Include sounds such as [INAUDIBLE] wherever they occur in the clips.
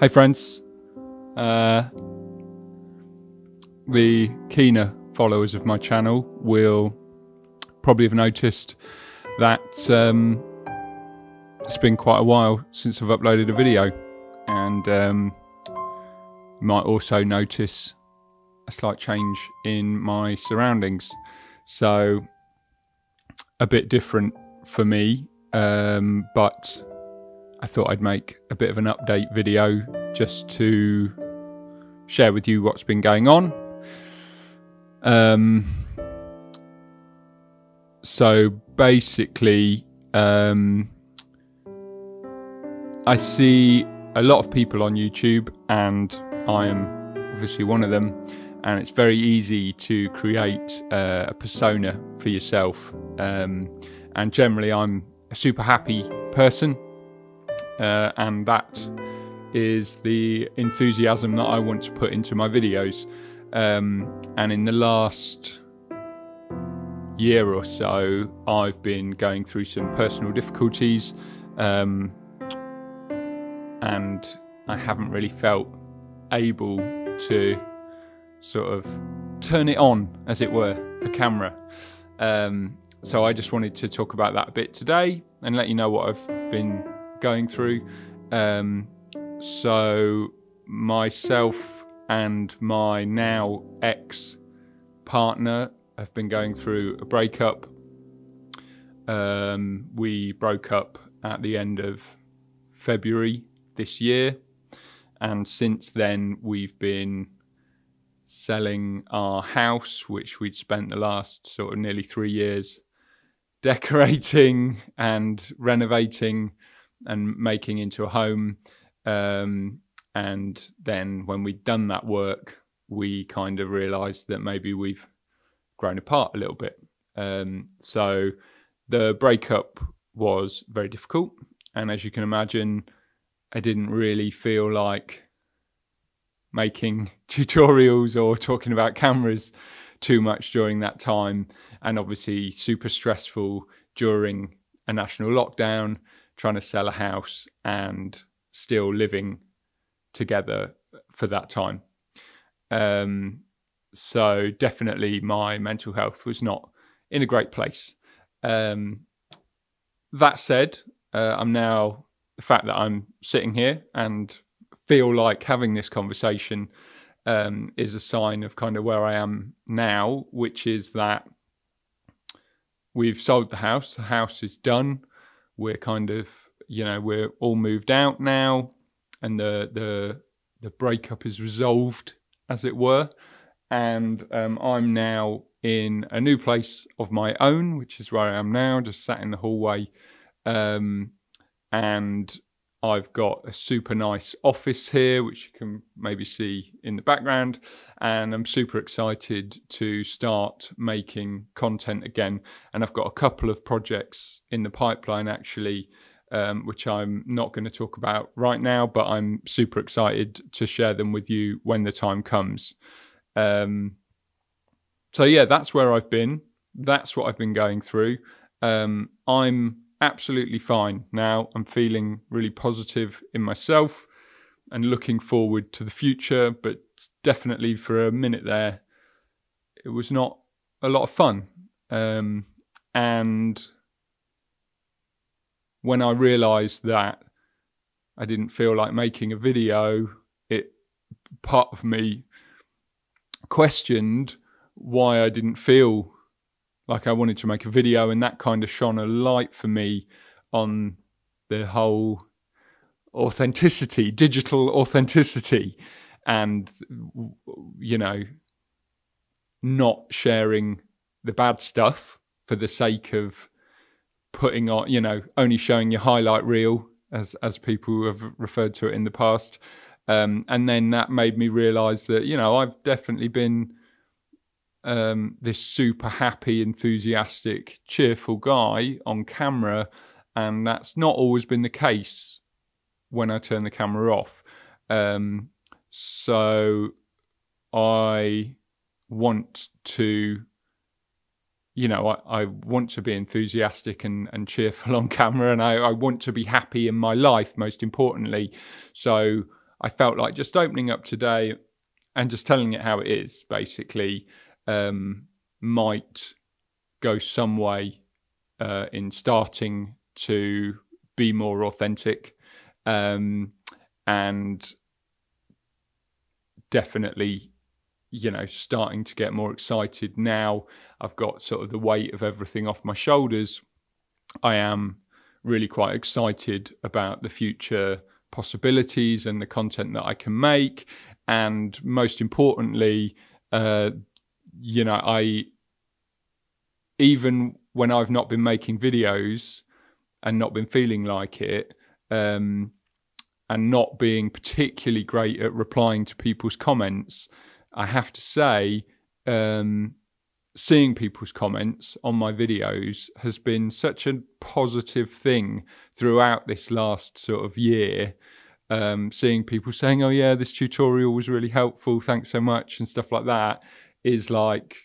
Hey, friends. Uh, the keener followers of my channel will probably have noticed that um, it's been quite a while since I've uploaded a video, and um, you might also notice a slight change in my surroundings. So, a bit different for me, um, but I thought I'd make a bit of an update video just to share with you what's been going on. Um, so basically, um, I see a lot of people on YouTube, and I am obviously one of them. And it's very easy to create uh, a persona for yourself. Um, and generally, I'm a super happy person, uh, and that is the enthusiasm that I want to put into my videos. Um, and in the last year or so, I've been going through some personal difficulties, um, and I haven't really felt able to sort of turn it on, as it were, for camera. Um, so I just wanted to talk about that a bit today and let you know what I've been going through. Um, so myself and my now ex partner have been going through a breakup. Um, we broke up at the end of February this year, and since then we've been selling our house, which we'd spent the last sort of nearly three years decorating and renovating and making into a home. Um, and then when we'd done that work, we kind of realized that maybe we've grown apart a little bit. Um, so the breakup was very difficult. And as you can imagine, I didn't really feel like making [LAUGHS] tutorials or talking about cameras too much during that time. And obviously, super stressful during a national lockdown, trying to sell a house and still living together for that time. Um, so definitely my mental health was not in a great place. Um, that said, uh, I'm now the fact that I'm sitting here and feel like having this conversation um, is a sign of kind of where I am now, which is that we've sold the house. The house is done. We're kind of, you know, we're all moved out now, and the the the breakup is resolved, as it were and um, I'm now in a new place of my own, which is where I am now, just sat in the hallway. Um, and I've got a super nice office here, which you can maybe see in the background. And I'm super excited to start making content again. And I've got a couple of projects in the pipeline actually. Um, which I'm not going to talk about right now, but I'm super excited to share them with you when the time comes. Um, so yeah, that's where I've been. That's what I've been going through. Um, I'm absolutely fine now. I'm feeling really positive in myself and looking forward to the future. But definitely for a minute there, it was not a lot of fun. Um, and when I realised that I didn't feel like making a video, it part of me questioned why I didn't feel like I wanted to make a video, and that kind of shone a light for me on the whole authenticity, digital authenticity, and you know, not sharing the bad stuff for the sake of putting on, you know, only showing your highlight reel, as as people have referred to it in the past, um, and then that made me realize that, you know, I've definitely been um, this super happy, enthusiastic, cheerful guy on camera. And that's not always been the case when I turn the camera off. Um, so I want to you know, I, I, want to be enthusiastic and, and cheerful [LAUGHS] on camera, and I, I, want to be happy in my life, most importantly. So I felt like just opening up today and just telling it how it is basically um, might go some way uh, in starting to be more authentic um, and definitely you know starting to get more excited now i've got sort of the weight of everything off my shoulders i am really quite excited about the future possibilities and the content that i can make. And most importantly uh, you know i even when i've not been making videos and not been feeling like it um, and not being particularly great at replying to people's comments, I have to say, um, seeing people's comments on my videos has been such a positive thing throughout this last sort of year. Um, seeing people saying, "Oh yeah, this tutorial was really helpful. Thanks so much," and stuff like that is like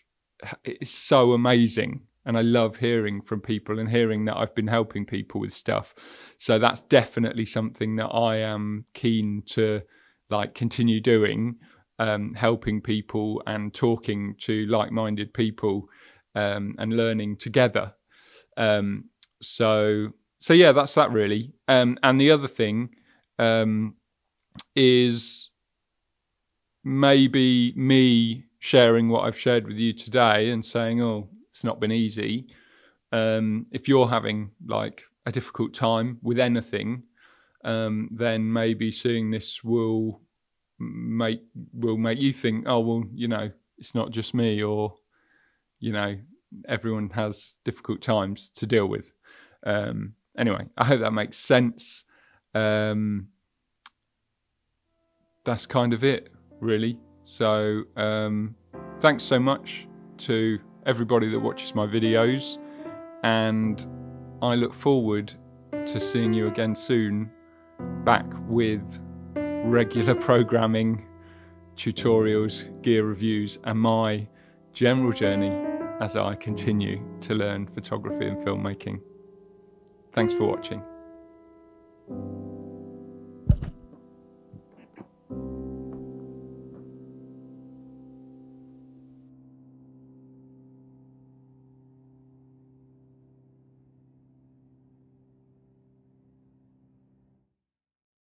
it's so amazing and I love hearing from people and hearing that I've been helping people with stuff. So that's definitely something that I am keen to like continue doing, um, helping people and talking to like-minded people um, and learning together. Um, so so yeah, that's that really. Um, and the other thing um, is maybe me sharing what I've shared with you today and saying, oh, it's not been easy. Um, if you're having like a difficult time with anything, then maybe seeing this will make will make you think, oh well, you know, it's not just me, or you know, everyone has difficult times to deal with. Um, anyway, I hope that makes sense. Um, that's kind of it, really. So, um, thanks so much to everybody that watches my videos, and I look forward to seeing you again soon back with regular programming, tutorials, gear reviews, and my general journey as I continue to learn photography and filmmaking. Thanks for watching.